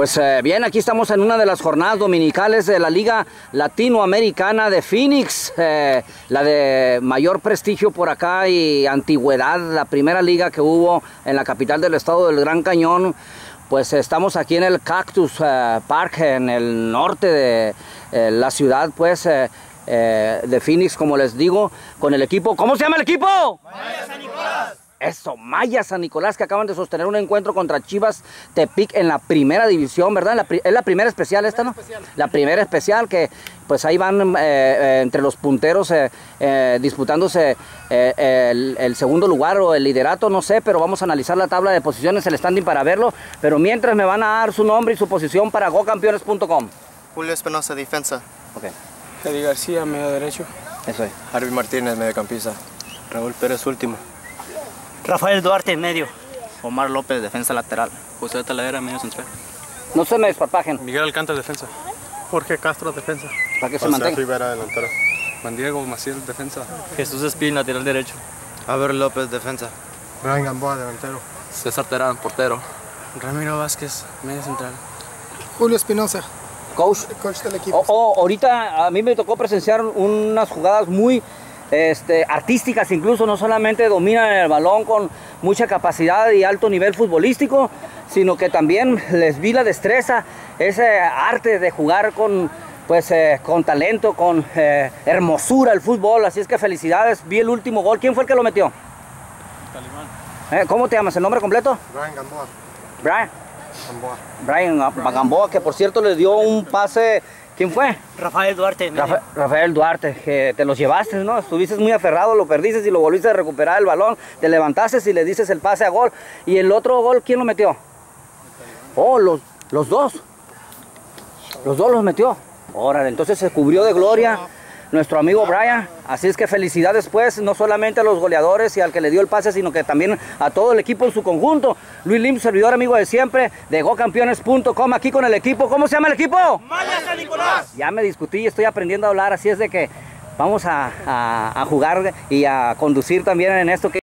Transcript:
Pues eh, bien, aquí estamos en una de las jornadas dominicales de la Liga Latinoamericana de Phoenix, eh, la de mayor prestigio por acá y antigüedad, la primera liga que hubo en la capital del estado del Gran Cañón. Pues estamos aquí en el Cactus eh, Park, en el norte de la ciudad, pues, de Phoenix, como les digo, con el equipo. ¿Cómo se llama el equipo? Eso, Maya San Nicolás que acaban de sostener un encuentro contra Chivas Tepic en la primera división, ¿verdad? es la primera especial esta, ¿no? La primera especial que pues ahí van eh, eh, entre los punteros eh, disputándose el, el, segundo lugar o el liderato, no sé, pero vamos a analizar la tabla de posiciones, el standing para verlo. Pero mientras me van a dar su nombre y su posición para gocampeones.com. Julio Espinosa, defensa. Ok. Eddie García, medio derecho. Eso es. Harvey Martínez, mediocampista. Raúl Pérez, último. Rafael Duarte, medio. Omar López, defensa lateral. José Talavera, medio central. No se me desparpajen. Miguel Alcántara, defensa. Jorge Castro, defensa. Para que se mantenga. Rivera, delantero. Juan Diego Maciel, defensa. Jesús Espín, lateral derecho. Aber López, defensa. Brian Gamboa, delantero. César Terán, portero. Ramiro Vázquez, medio central. Julio Espinosa. Coach. Coach del equipo. Oh, oh, ahorita a mí me tocó presenciar unas jugadas muy este, artísticas incluso, no solamente dominan el balón con mucha capacidad y alto nivel futbolístico, sino que también les vi la destreza, ese arte de jugar con, pues, eh, con talento, con eh, hermosura el fútbol, así es que felicidades, vi el último gol, ¿quién fue el que lo metió? Eh, ¿Cómo te llamas? ¿El nombre completo? Brian Gamboa. Brian. Gamboa. Brian Gamboa, que por cierto le dio un pase ¿Quién fue? Rafael Duarte. Rafael Duarte, que te los llevaste, ¿no? Estuviste muy aferrado, lo perdiste y lo volviste a recuperar el balón, te levantaste y le dices el pase a gol. ¿Y el otro gol quién lo metió? Oh, los, los dos. Los dos los metió. Órale, entonces se cubrió de gloria nuestro amigo Brian. Así es que felicidades pues, no solamente a los goleadores y al que le dio el pase, sino que también a todo el equipo en su conjunto. Luis Lim, servidor amigo de siempre, de gocampeones.com, aquí con el equipo. ¿Cómo se llama el equipo? Maya San Nicolás. Ya me discutí y estoy aprendiendo a hablar, así es de que vamos a, a jugar y a conducir también en esto que